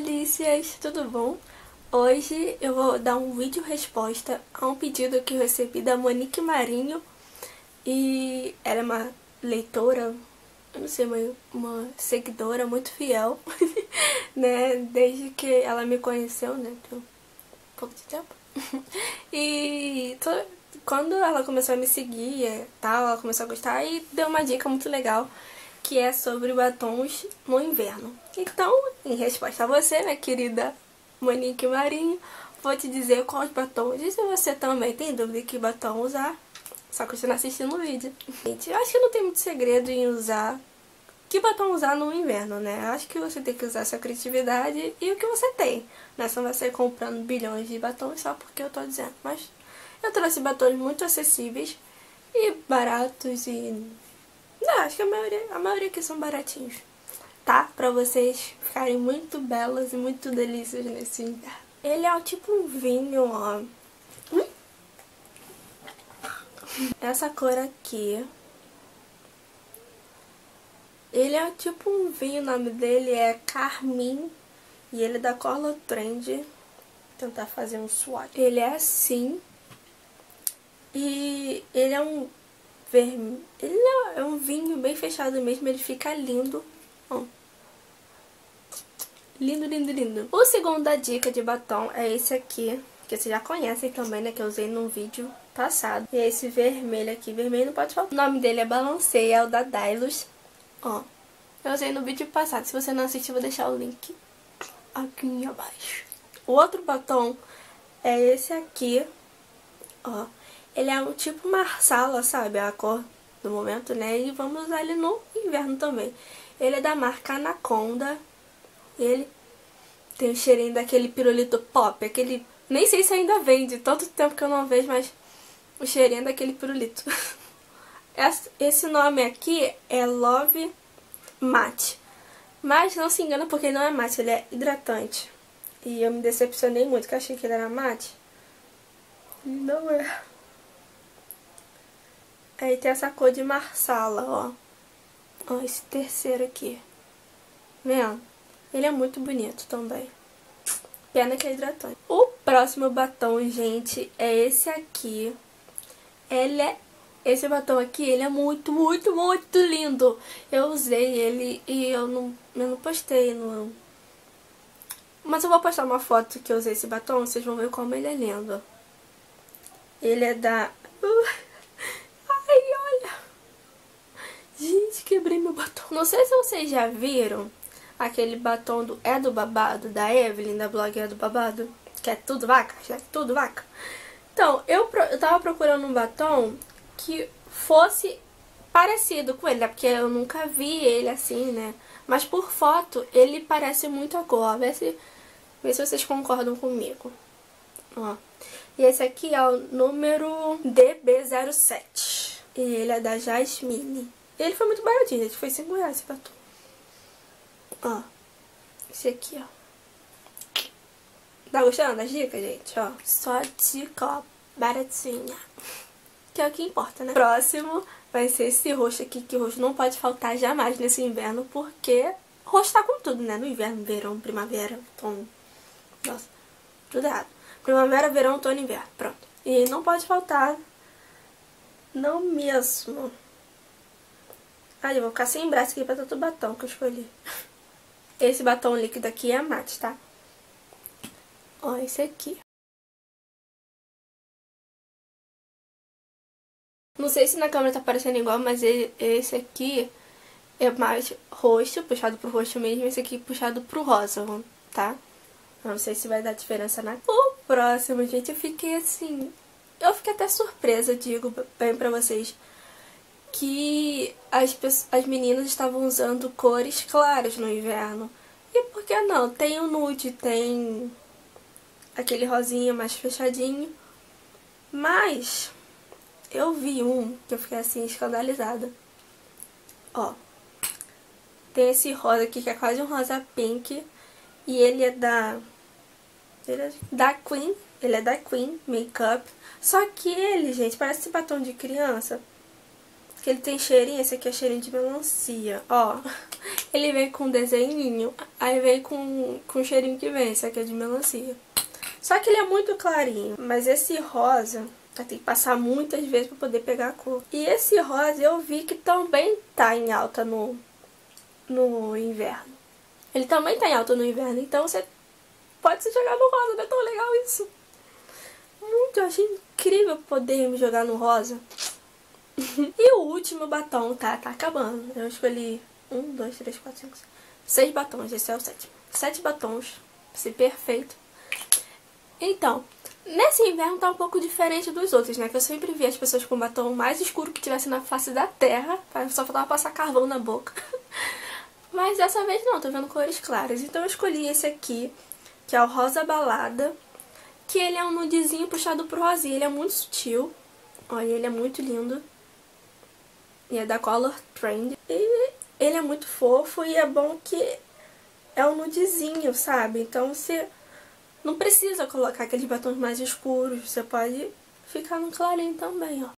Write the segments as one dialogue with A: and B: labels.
A: delícias, tudo bom? Hoje eu vou dar um vídeo resposta a um pedido que eu recebi da Monique Marinho e ela é uma leitora, eu não sei, uma, uma seguidora muito fiel, né, desde que ela me conheceu, né, tem um pouco de tempo. e tô, quando ela começou a me seguir e tal, ela começou a gostar e deu uma dica muito legal que é sobre batons no inverno. Então, em resposta a você, minha querida Monique Marinho, vou te dizer quais batons. E se você também tem dúvida que batom usar, só continuar assistindo o vídeo. Gente, eu acho que não tem muito segredo em usar que batom usar no inverno, né? Acho que você tem que usar sua criatividade e o que você tem. Não é só você comprando bilhões de batons só porque eu tô dizendo. Mas eu trouxe batons muito acessíveis e baratos e não, acho que a maioria, a maioria aqui são baratinhos. Tá? Pra vocês ficarem muito belas e muito delícias nesse inverno. Ele é tipo um vinho, ó. Essa cor aqui. Ele é tipo um vinho, o nome dele é Carmin. E ele é da Corla Trend. Vou tentar fazer um swatch. Ele é assim. E ele é um vermelho. Ele é um vinho bem fechado mesmo, ele fica lindo. Ó. Lindo, lindo, lindo. O segundo da dica de batom é esse aqui, que vocês já conhecem também, né? Que eu usei num vídeo passado. E é esse vermelho aqui. Vermelho não pode faltar. O nome dele é Balanceia, é o da Dylos. Ó. Eu usei no vídeo passado. Se você não assistiu, vou deixar o link aqui abaixo. O outro batom é esse aqui. Ó. Ele é um tipo marsala, sabe? A cor do momento, né? E vamos usar ele no inverno também. Ele é da marca Anaconda. Ele tem o cheirinho daquele pirulito pop. Aquele... Nem sei se ainda vende. Tanto tempo que eu não vejo, mas... O cheirinho daquele pirulito. Esse nome aqui é Love Matte. Mas não se engana porque ele não é mate, ele é hidratante. E eu me decepcionei muito, que achei que ele era mate. Não é. Aí tem essa cor de marsala, ó. Ó, esse terceiro aqui. Vendo? Ele é muito bonito também. Pena que é hidratante. O próximo batom, gente, é esse aqui. Ele é... Esse batom aqui, ele é muito, muito, muito lindo. Eu usei ele e eu não, eu não postei no... Mas eu vou postar uma foto que eu usei esse batom, vocês vão ver como ele é lindo. Ele é da... Uh... Gente, quebrei meu batom. Não sei se vocês já viram aquele batom do É do Babado, da Evelyn, da blog É do Babado, que é tudo vaca, é tudo vaca. Então, eu, eu tava procurando um batom que fosse parecido com ele, né? Porque eu nunca vi ele assim, né? Mas por foto, ele parece muito a cor. Vê se, vê se vocês concordam comigo. Ó. E esse aqui é o número DB07. E ele é da Jasmine. Ele foi muito baratinho, gente. Foi 5 reais esse batom. Ó. Esse aqui, ó. Tá gostando das dicas, gente? Ó. Só dica, ó. Baratinha. Que é o que importa, né? Próximo vai ser esse roxo aqui, que roxo não pode faltar jamais nesse inverno, porque roxo tá com tudo, né? No inverno, verão, primavera, outono. Nossa, tudo errado. Primavera, verão, outono, inverno. Pronto. E não pode faltar. Não mesmo. Ai, eu vou ficar sem braço aqui pra tanto batom que eu escolhi. Esse batom líquido aqui é mate, tá? Ó, esse aqui. Não sei se na câmera tá parecendo igual, mas esse aqui é mais roxo, puxado pro roxo mesmo. Esse aqui puxado pro rosa, tá? Não sei se vai dar diferença na... O próximo, gente, eu fiquei assim... Eu fiquei até surpresa, digo bem pra vocês que as, as meninas estavam usando cores claras no inverno. E por que não? Tem o nude, tem aquele rosinha mais fechadinho. Mas eu vi um que eu fiquei assim escandalizada. Ó. Tem esse rosa aqui que é quase um rosa pink. E ele é da... Ele é da Queen. Ele é da Queen Makeup. Só que ele, gente, parece batom de criança. Que ele tem cheirinho, esse aqui é cheirinho de melancia, ó. Ele vem com um desenhinho, aí vem com, com cheirinho que vem, esse aqui é de melancia. Só que ele é muito clarinho, mas esse rosa ter que passar muitas vezes para poder pegar a cor. E esse rosa eu vi que também tá em alta no, no inverno. Ele também tá em alta no inverno, então você pode se jogar no rosa, não é tão legal isso. Muito, eu achei incrível poder me jogar no rosa. e o último batom, tá, tá acabando. Eu escolhi um, dois, três, quatro, cinco, seis, seis batons, esse é o sétimo. Sete batons, esse perfeito. Então, nesse inverno tá um pouco diferente dos outros, né? Que eu sempre vi as pessoas com batom mais escuro que tivesse na face da terra. Só faltava passar carvão na boca. Mas dessa vez não, tô vendo cores claras. Então eu escolhi esse aqui, que é o Rosa Balada. Que ele é um nudezinho puxado pro rosinha. Ele é muito sutil. Olha, ele é muito lindo. E é da Color Trend. E ele é muito fofo e é bom que é um nudezinho, sabe? Então você não precisa colocar aqueles batons mais escuros. Você pode ficar no clarinho também, ó.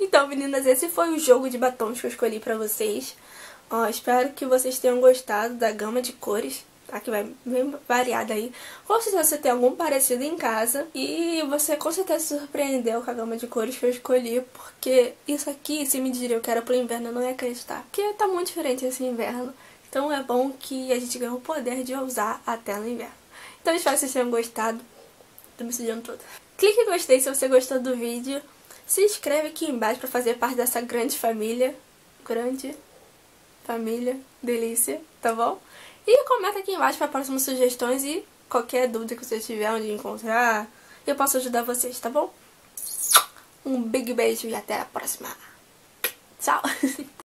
A: Então, meninas, esse foi o jogo de batons que eu escolhi pra vocês. Ó, espero que vocês tenham gostado da gama de cores, tá? Que vai bem variada aí. Com certeza você tem algum parecido em casa. E você com certeza se surpreendeu com a gama de cores que eu escolhi. Porque isso aqui, se me diriam que era pro inverno, eu não ia acreditar. Porque tá muito diferente esse inverno. Então é bom que a gente ganhe o poder de usar até no inverno. Então espero que vocês tenham gostado. Tô me sujando toda. Clique em gostei se você gostou do vídeo. Se inscreve aqui embaixo para fazer parte dessa grande família. Grande família, delícia, tá bom? E comenta aqui embaixo para próximas sugestões e qualquer dúvida que você tiver onde encontrar, eu posso ajudar vocês, tá bom? Um big beijo e até a próxima. Tchau!